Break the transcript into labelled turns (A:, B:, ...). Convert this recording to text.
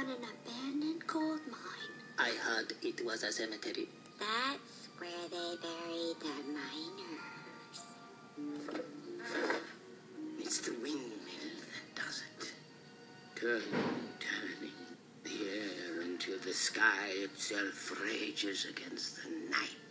A: on an abandoned gold mine.
B: I heard it was a cemetery.
A: That's where they buried the miners.
C: It's the windmill that does it. Turning, turning the air until the sky itself rages against the night.